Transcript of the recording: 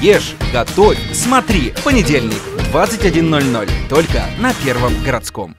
Ешь, готовь, смотри. Понедельник, 21.00. Только на Первом городском.